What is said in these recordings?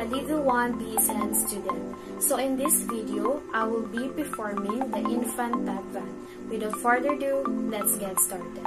a little one BSN student. So in this video, I will be performing the infant tub bath. Without further ado, let's get started.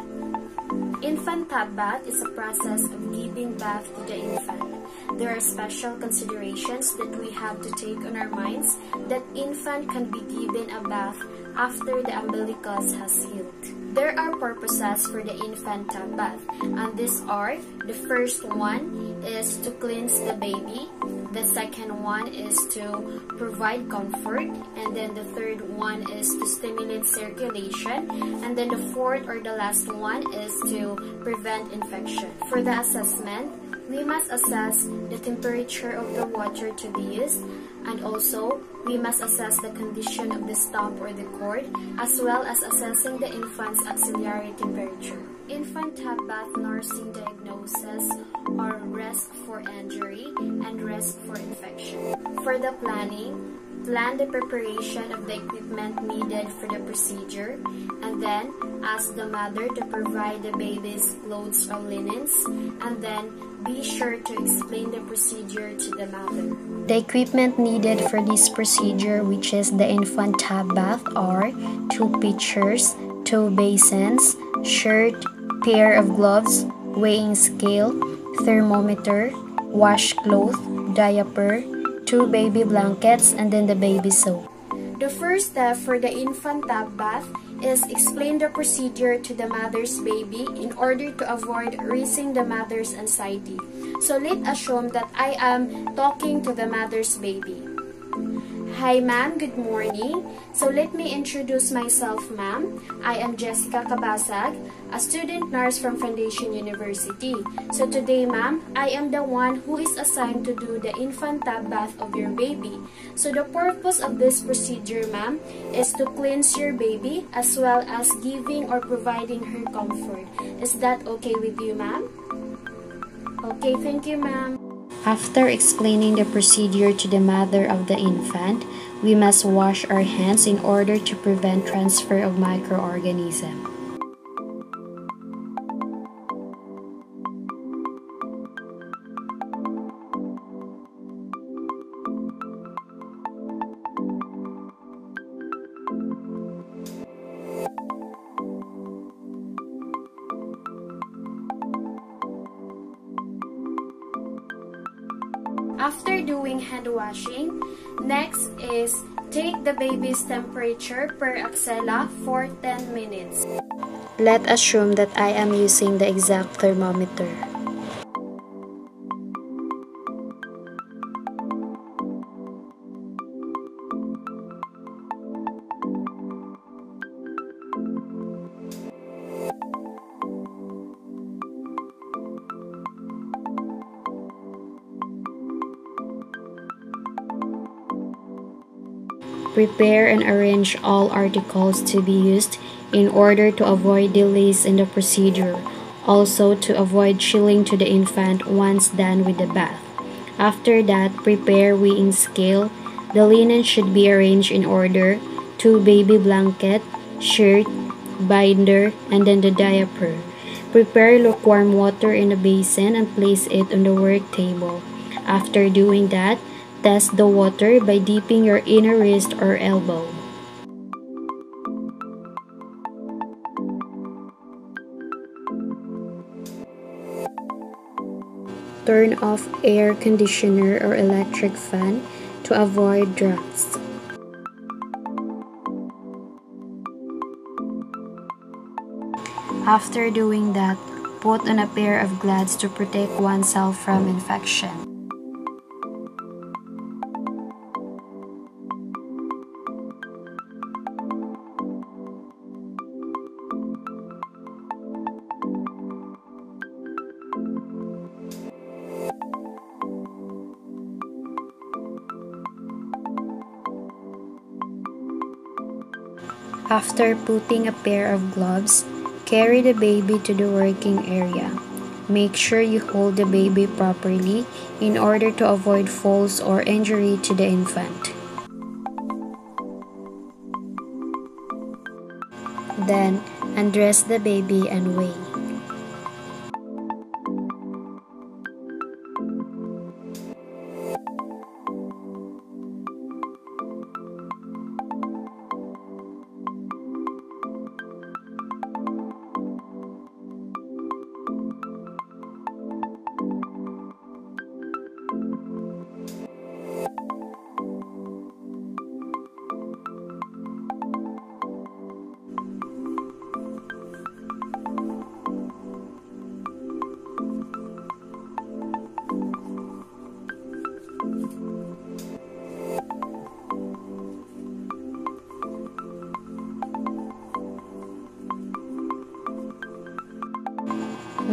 Infant tub bath is a process of giving bath to the infant. There are special considerations that we have to take on our minds that infant can be given a bath after the umbilicus has healed. There are purposes for the infant bath, and these are the first one is to cleanse the baby, the second one is to provide comfort, and then the third one is to stimulate circulation, and then the fourth or the last one is to prevent infection. For the assessment, we must assess the temperature of the water to be used and also we must assess the condition of the stump or the cord as well as assessing the infant's axillary temperature. Infant tub bath nursing diagnosis are risk for injury and risk for infection. For the planning, plan the preparation of the equipment needed for the procedure, and then ask the mother to provide the baby's clothes or linens, and then be sure to explain the procedure to the mother. The equipment needed for this procedure, which is the infant tub bath, are two pitchers, two basins, shirt, pair of gloves, weighing scale, thermometer, washcloth, diaper, two baby blankets, and then the baby soap. The first step for the infant tub bath is explain the procedure to the mother's baby in order to avoid raising the mother's anxiety. So let's assume that I am talking to the mother's baby. Hi ma'am, good morning. So let me introduce myself ma'am. I am Jessica Cabasag, a student nurse from Foundation University. So today ma'am, I am the one who is assigned to do the infant tub bath of your baby. So the purpose of this procedure ma'am is to cleanse your baby as well as giving or providing her comfort. Is that okay with you ma'am? Okay, thank you ma'am. After explaining the procedure to the mother of the infant, we must wash our hands in order to prevent transfer of microorganisms. After doing hand washing, next is take the baby's temperature per axilla for 10 minutes. Let assume that I am using the exact thermometer. Prepare and arrange all articles to be used in order to avoid delays in the procedure. Also to avoid chilling to the infant once done with the bath. After that, prepare weighing scale. The linen should be arranged in order. Two baby blanket, shirt, binder, and then the diaper. Prepare lukewarm water in a basin and place it on the work table. After doing that, Test the water by dipping your inner wrist or elbow. Turn off air conditioner or electric fan to avoid drafts. After doing that, put on a pair of gloves to protect oneself from infection. After putting a pair of gloves, carry the baby to the working area. Make sure you hold the baby properly in order to avoid falls or injury to the infant. Then, undress the baby and weigh.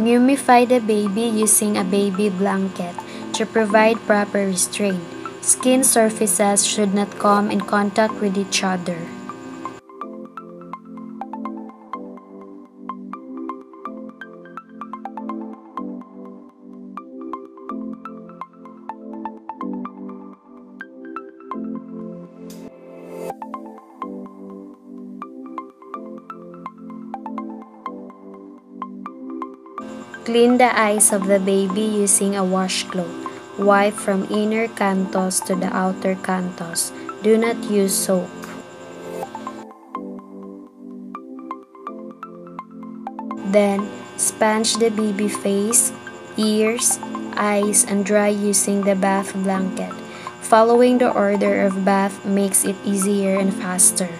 Mummify the baby using a baby blanket to provide proper restraint. Skin surfaces should not come in contact with each other. Clean the eyes of the baby using a washcloth. Wipe from inner canthus to the outer canthus. Do not use soap. Then, sponge the baby face, ears, eyes, and dry using the bath blanket. Following the order of bath makes it easier and faster.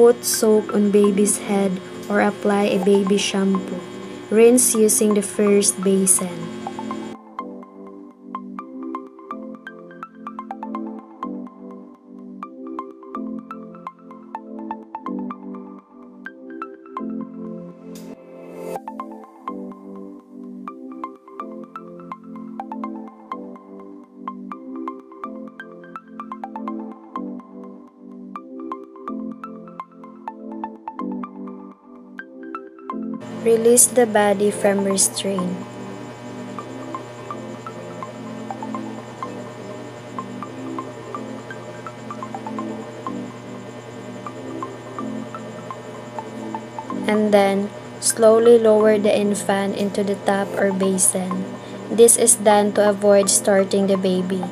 Put soap on baby's head or apply a baby shampoo. Rinse using the first basin. Release the body from restraint. And then, slowly lower the infant into the tap or basin. This is done to avoid starting the baby.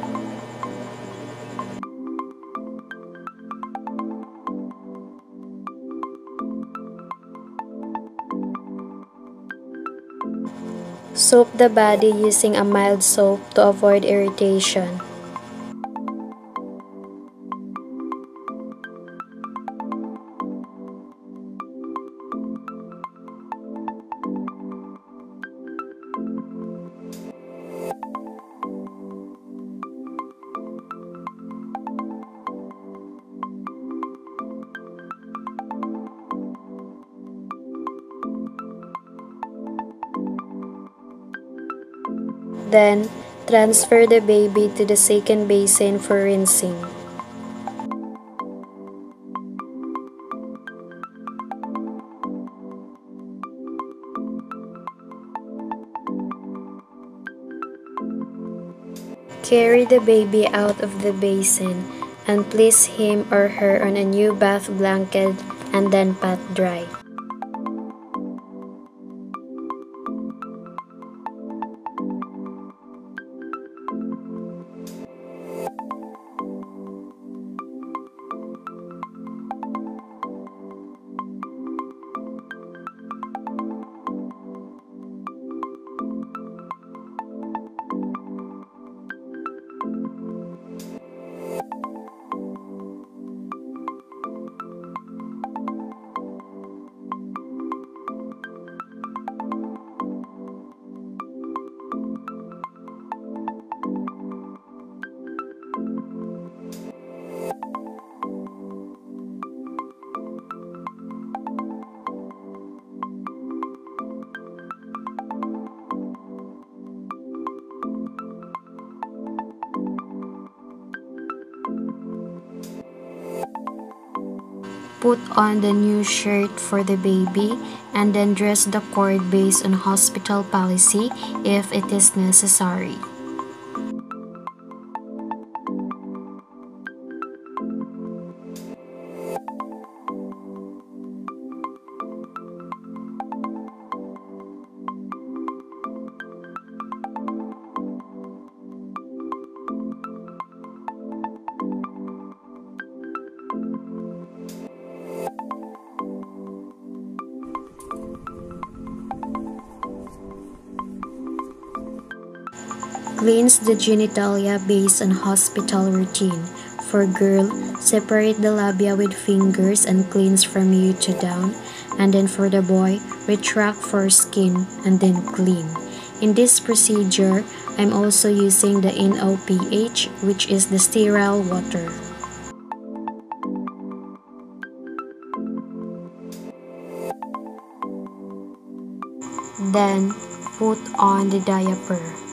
Soap the body using a mild soap to avoid irritation. Then, transfer the baby to the second basin for rinsing. Carry the baby out of the basin and place him or her on a new bath blanket and then pat dry. Put on the new shirt for the baby and then dress the cord based on hospital policy if it is necessary. Cleanse the genitalia based on hospital routine. For girl, separate the labia with fingers and cleanse from you to down. And then for the boy, retract foreskin and then clean. In this procedure, I'm also using the NOPH, which is the sterile water. Then, put on the diaper.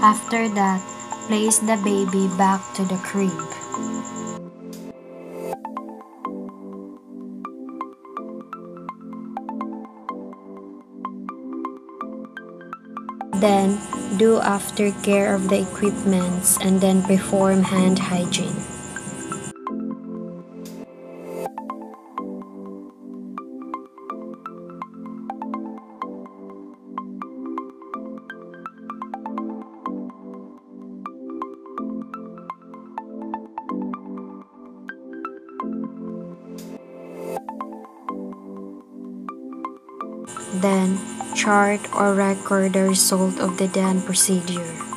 After that, place the baby back to the crib. Then, do aftercare of the equipments and then perform hand hygiene. Then, chart or record the result of the done procedure.